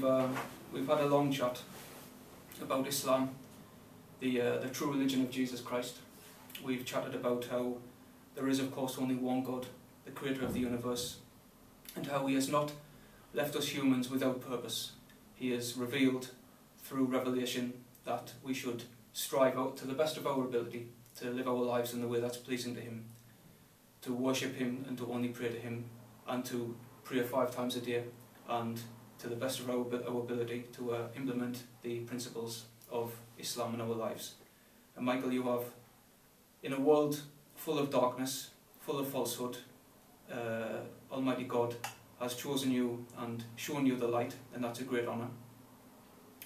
we've um, we've had a long chat about Islam, the uh, the true religion of Jesus Christ. We've chatted about how there is, of course, only one God, the Creator of the universe, and how He has not left us humans without purpose. He has revealed through revelation that we should strive out to the best of our ability to live our lives in the way that's pleasing to Him, to worship Him and to only pray to Him, and to pray five times a day, and to the best of our, our ability to uh, implement the principles of Islam in our lives. And Michael, you have, in a world full of darkness, full of falsehood, uh, Almighty God has chosen you and shown you the light, and that's a great honour.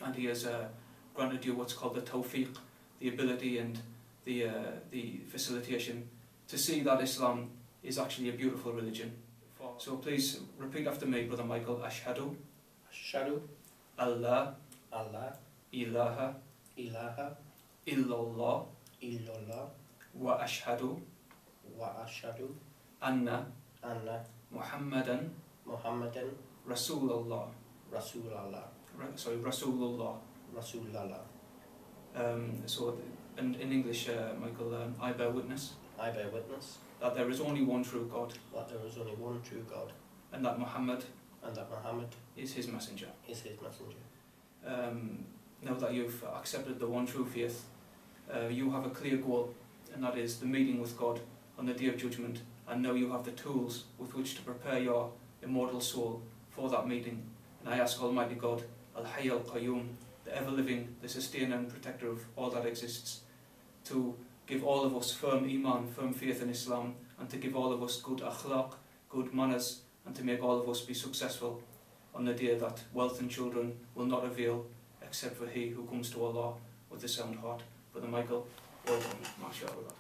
And He has uh, granted you what's called the tawfiq, the ability and the, uh, the facilitation to see that Islam is actually a beautiful religion. So please repeat after me, Brother Michael. Ashhadu Ashhadu Allah Allah ilaha ilaha illallah illallah wa ashhadu wa ashhadu anna anna Muhammadan Muhammadan Rasulullah. Rasulallah Ra- sorry, Rasulullah. Rasulallah. Um, so in, in English, uh, Michael, um, I bear witness I bear witness that there is only one true God that there is only one true God and that Muhammad and that Muhammad is his messenger. is his messenger. um, now that you've accepted the one true faith, uh, you have a clear goal, and that is the meeting with God on the day of judgment. And now you have the tools with which to prepare your immortal soul for that meeting. And I ask Almighty God, Al Hayy Al Qayyum, the ever living, the sustainer and protector of all that exists, to give all of us firm iman, firm faith in Islam, and to give all of us good akhlaq, good manners, and to make all of us be successful on the day that wealth and children will not avail except for he who comes to Allah with a sound heart. Brother Michael, welcome, mashallah.